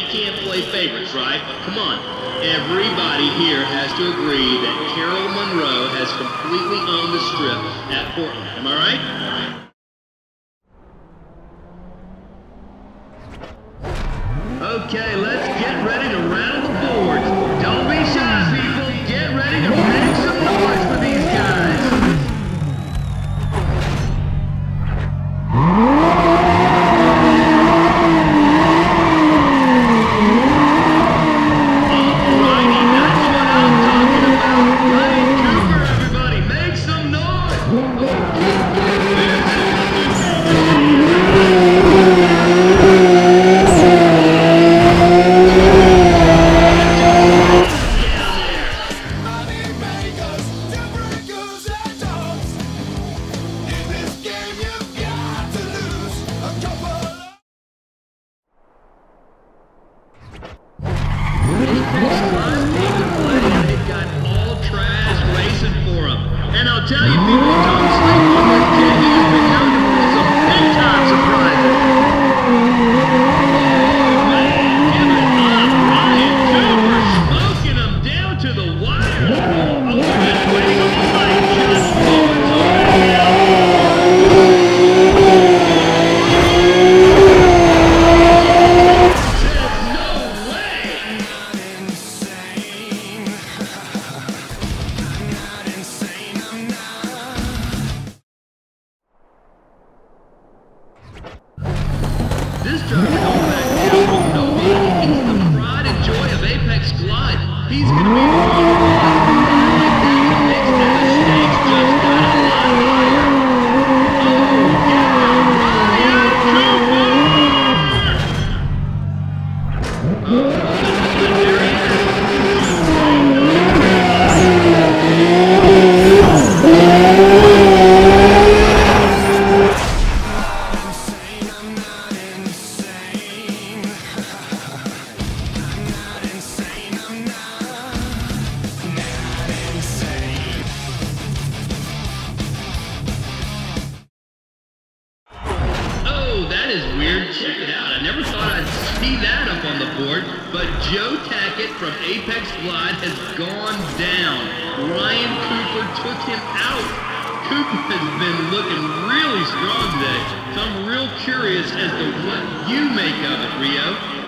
they can't play favorites, right? Come on. Everybody here has to agree that Karol Monroe has completely owned the strip at Portland. Am I right? Okay, let's get ready to rattle And I'll tell you, people, This driver don't back down from nobody. He's the pride and joy of Apex Glide. He's be wants to in the. Oh, that is weird. Check it out. I never thought I'd see that up on the board, but Joe Tackett from Apex Glide has gone down. Ryan Cooper took him out. Cooper has been looking really strong today, so I'm real curious as to what you make of it, Rio.